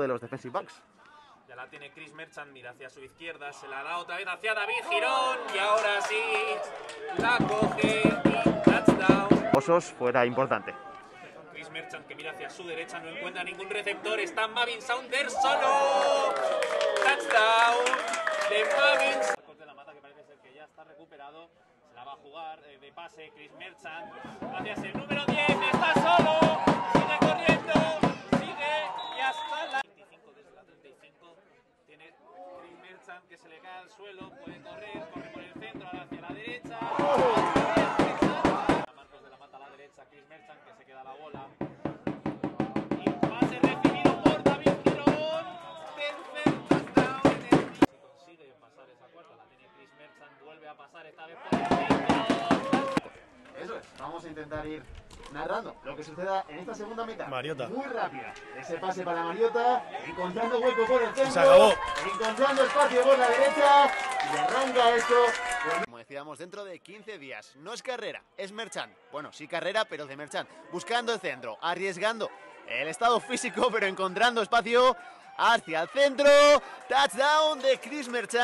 de los defensive backs. Ya la tiene Chris Merchant, mira hacia su izquierda, se la da otra vez hacia David Girón y ahora sí la coge y touchdown. Osos fuera importante. Chris Merchant que mira hacia su derecha, no encuentra ningún receptor, está Mavin Saunders solo. Touchdown de Mavin. De la Mata que parece ser que ya está recuperado, se la va a jugar eh, de pase Chris Merchant hacia el número 10, está solo, sigue corriendo, sigue y hasta la 25 desde la 35 tiene Chris Merchant que se le cae al suelo, puede correr, corre por el centro, ahora hacia la derecha. Marcos de la Mata a la derecha, Chris Merchant que se queda la bola. Y pase recibido por David Girón. Tercer touchdown. en el- Si consigue pasar esa cuarta, la tiene Chris Merchant, vuelve a pasar esta vez por el centro. Eso es. Vamos a intentar ir narrando lo que suceda en esta segunda mitad. Mariota. Muy rápida. Ese pase para Mariota, encontrando hueco por el centro. Se acabó. Encontrando espacio por la derecha. Y arranca esto. Como decíamos, dentro de 15 días. No es carrera, es Merchant. Bueno, sí carrera, pero de Merchant. Buscando el centro, arriesgando el estado físico, pero encontrando espacio hacia el centro. Touchdown de Chris Merchant.